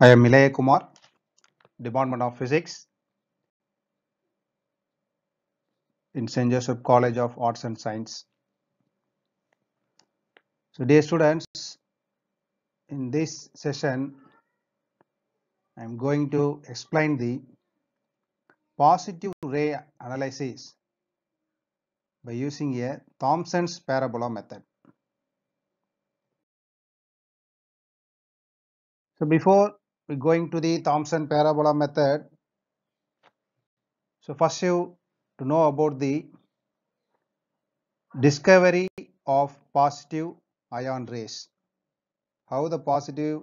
I am Elaya Kumar, Department of Physics in St. Joseph College of Arts and Science. So, dear students, in this session, I am going to explain the positive ray analysis by using a Thomson's parabola method. So, before we going to the Thomson parabola method, so first you to know about the discovery of positive ion rays. How the positive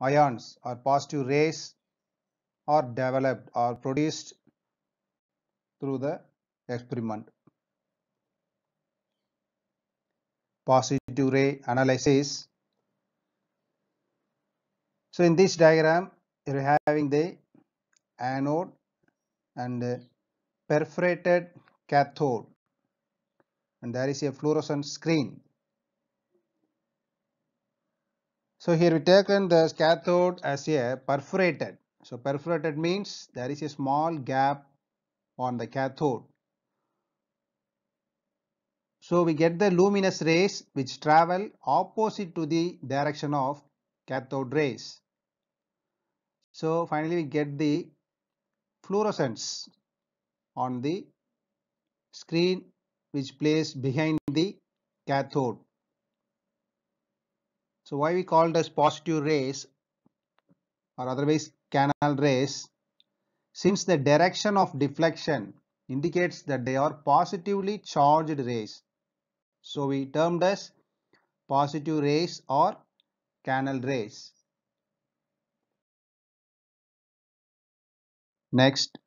ions or positive rays are developed or produced through the experiment. Positive ray analysis. So in this diagram, you are having the anode and perforated cathode and there is a fluorescent screen. So here we taken the cathode as a perforated. So perforated means there is a small gap on the cathode. So we get the luminous rays which travel opposite to the direction of cathode rays. So finally we get the fluorescence on the screen which plays behind the cathode. So why we call as positive rays or otherwise canal rays since the direction of deflection indicates that they are positively charged rays. So we termed as positive rays or canal rays. Next,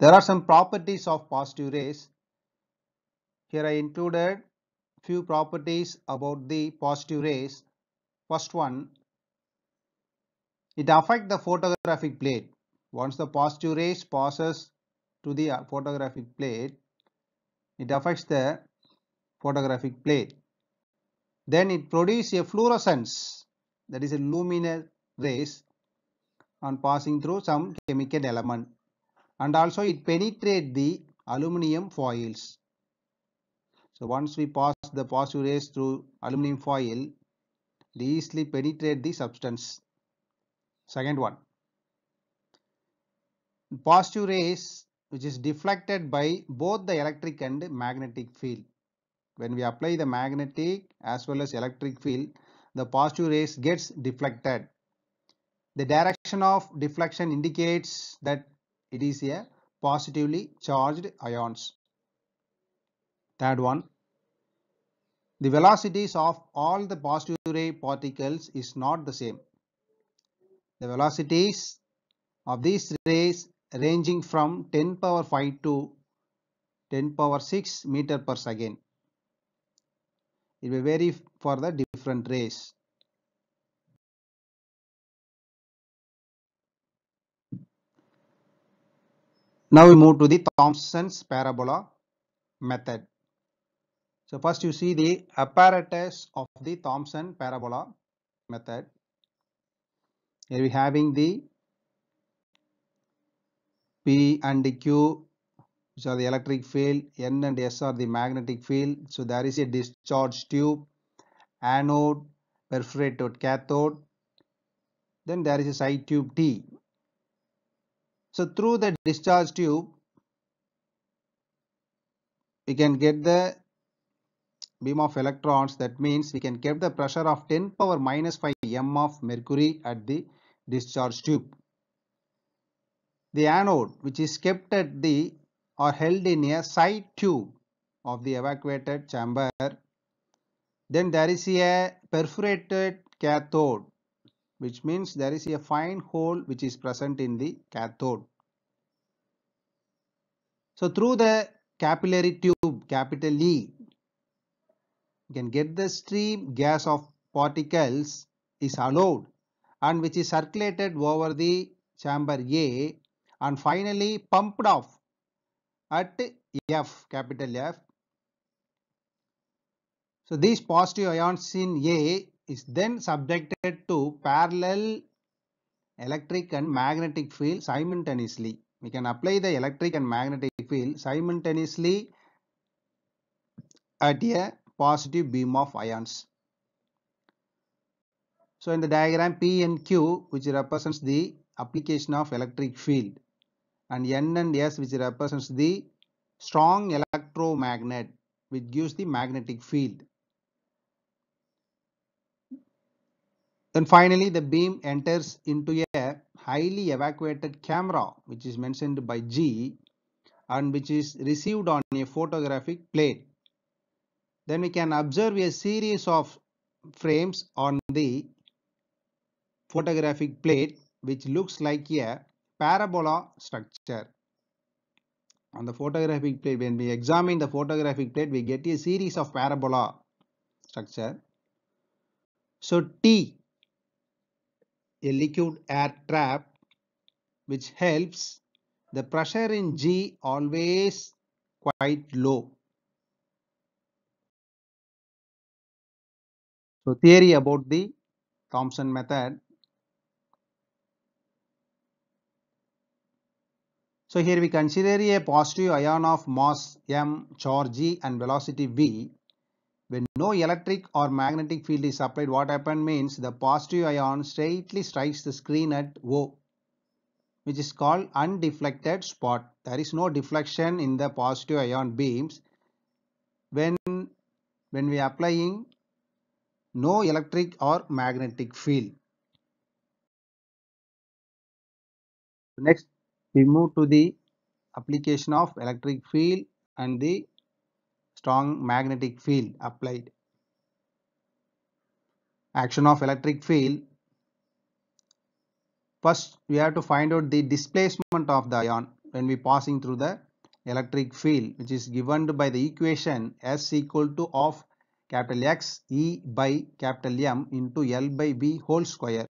there are some properties of positive rays. Here I included few properties about the positive rays. First one, it affects the photographic plate. Once the positive rays passes to the uh, photographic plate, it affects the photographic plate. Then it produces a fluorescence that is a luminous rays on passing through some chemical element and also it penetrate the aluminum foils. So once we pass the positive rays through aluminum foil, it easily penetrate the substance. Second one, positive rays which is deflected by both the electric and magnetic field. When we apply the magnetic as well as electric field, the positive rays gets deflected. The direction of deflection indicates that it is a positively charged ions. Third one, the velocities of all the positive ray particles is not the same. The velocities of these rays ranging from 10 power 5 to 10 power 6 meter per second. It will vary for the different rays. Now we move to the Thomson's parabola method. So first you see the apparatus of the Thomson parabola method. Here we having the P and Q which are the electric field, N and S are the magnetic field. So there is a discharge tube, anode, perforated cathode, then there is a side tube T. So through the discharge tube, we can get the beam of electrons. That means we can get the pressure of 10 power minus 5 m of mercury at the discharge tube. The anode which is kept at the or held in a side tube of the evacuated chamber. Then there is a perforated cathode which means there is a fine hole which is present in the cathode. So through the capillary tube capital E you can get the stream gas of particles is allowed and which is circulated over the chamber A and finally pumped off at F capital F. So these positive ions in A is then subjected to parallel electric and magnetic field simultaneously. We can apply the electric and magnetic field simultaneously at a positive beam of ions. So in the diagram P and Q which represents the application of electric field and N and S which represents the strong electromagnet which gives the magnetic field. Then finally the beam enters into a highly evacuated camera which is mentioned by G and which is received on a photographic plate. Then we can observe a series of frames on the photographic plate which looks like a parabola structure. On the photographic plate, when we examine the photographic plate, we get a series of parabola structure. So T, a liquid air trap, which helps the pressure in G always quite low. So theory about the Thomson method So here we consider a positive ion of mass m, charge g and velocity v. When no electric or magnetic field is applied, what happens means the positive ion straightly strikes the screen at O, which is called undeflected spot. There is no deflection in the positive ion beams when, when we are applying no electric or magnetic field. Next we move to the application of electric field and the strong magnetic field applied. Action of electric field. First, we have to find out the displacement of the ion when we passing through the electric field which is given by the equation S equal to of capital X E by capital M into L by V whole square.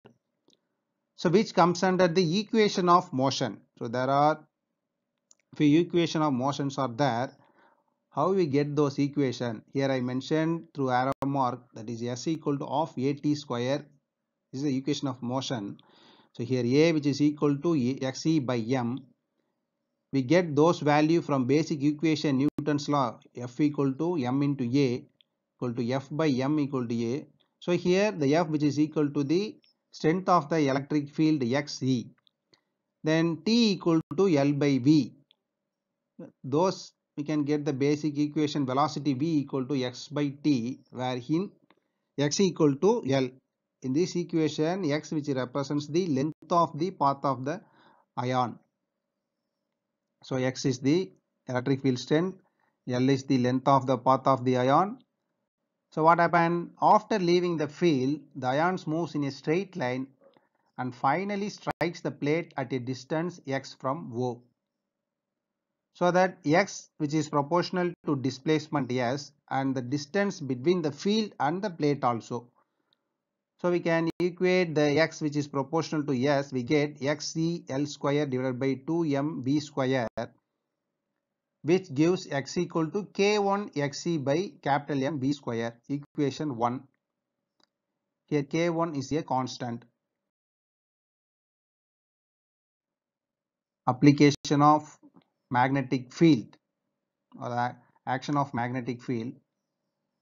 So which comes under the equation of motion. So there are few equation of motions are there. How we get those equation? Here I mentioned through arrow mark that is S equal to of AT square. This is the equation of motion. So here A which is equal to XE by M. We get those value from basic equation Newton's law F equal to M into A equal to F by M equal to A. So here the F which is equal to the strength of the electric field xe then t equal to l by v those we can get the basic equation velocity v equal to x by t where in x equal to l in this equation x which represents the length of the path of the ion so x is the electric field strength l is the length of the path of the ion so what happened? After leaving the field, the ions moves in a straight line and finally strikes the plate at a distance x from O. So that x which is proportional to displacement s and the distance between the field and the plate also. So we can equate the x which is proportional to s we get xc l square divided by 2m v square which gives x equal to k1 xc by capital M v square equation 1. Here k1 is a constant. Application of magnetic field or the action of magnetic field.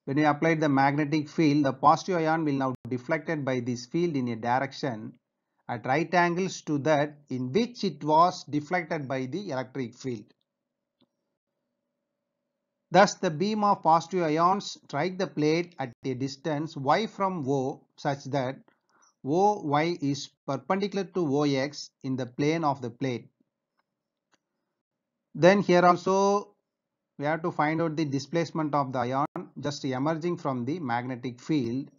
When we apply the magnetic field, the positive ion will now deflected by this field in a direction at right angles to that in which it was deflected by the electric field. Thus, the beam of positive ions strike the plate at a distance y from O such that OY is perpendicular to OX in the plane of the plate. Then here also we have to find out the displacement of the ion just emerging from the magnetic field.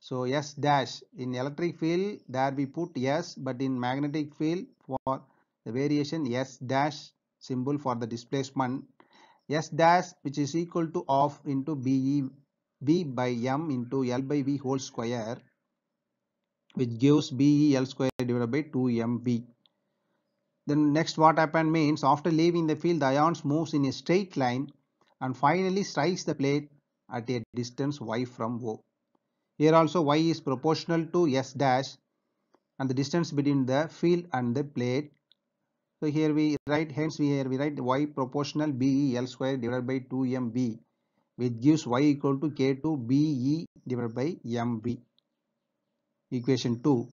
So S dash in electric field there we put S but in magnetic field for the variation S dash symbol for the displacement S dash which is equal to of into BE B by M into L by V whole square which gives BE L square divided by 2MV. Then next what happened means after leaving the field the ions moves in a straight line and finally strikes the plate at a distance y from O. Here also y is proportional to s dash and the distance between the field and the plate. So here we write hence we here we write y proportional b L square divided by 2mb which gives y equal to k2 be divided by mb. Equation 2.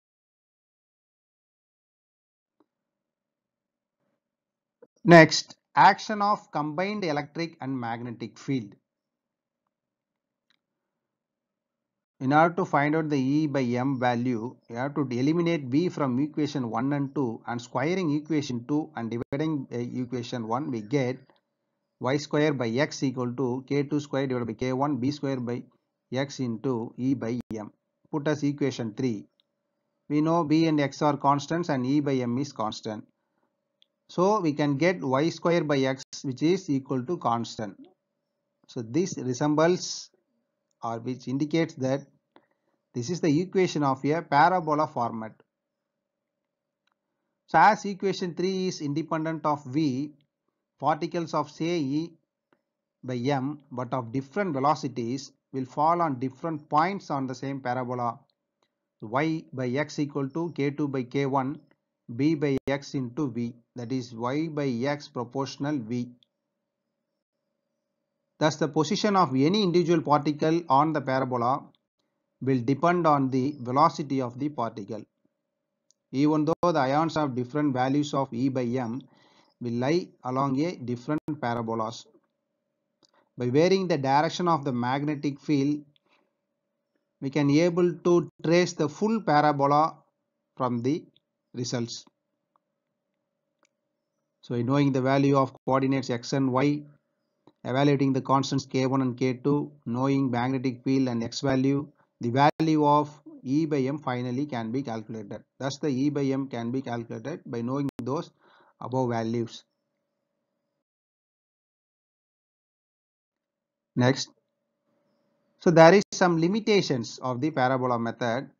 Next action of combined electric and magnetic field. In order to find out the E by M value, you have to eliminate B from equation 1 and 2 and squaring equation 2 and dividing uh, equation 1 we get y square by x equal to k2 square divided by k1 b square by x into E by M. Put as equation 3. We know B and x are constants and E by M is constant. So we can get y square by x which is equal to constant. So this resembles or which indicates that this is the equation of a parabola format. So as equation 3 is independent of V, particles of say E by M but of different velocities will fall on different points on the same parabola. y by x equal to k2 by k1, b by x into v that is y by x proportional v. Thus, the position of any individual particle on the parabola will depend on the velocity of the particle. Even though the ions have different values of E by M will lie along a different parabolas. By varying the direction of the magnetic field, we can able to trace the full parabola from the results. So, knowing the value of coordinates x and y, evaluating the constants k1 and k2, knowing magnetic field and x value, the value of E by M finally can be calculated. Thus, the E by M can be calculated by knowing those above values. Next, so there is some limitations of the parabola method.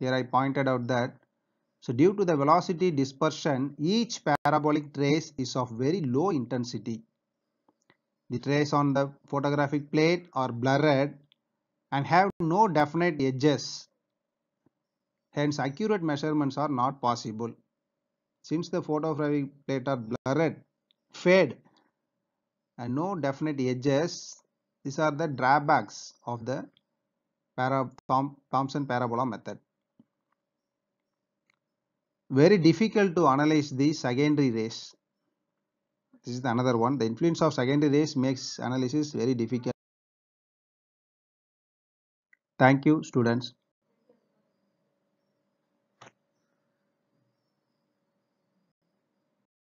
Here I pointed out that so due to the velocity dispersion, each parabolic trace is of very low intensity. The trace on the photographic plate are blurred and have no definite edges. Hence, accurate measurements are not possible. Since the photographic plate are blurred, fade, and no definite edges, these are the drawbacks of the para Thomson parabola method very difficult to analyze the secondary rays. This is the another one. The influence of secondary rays makes analysis very difficult. Thank you students.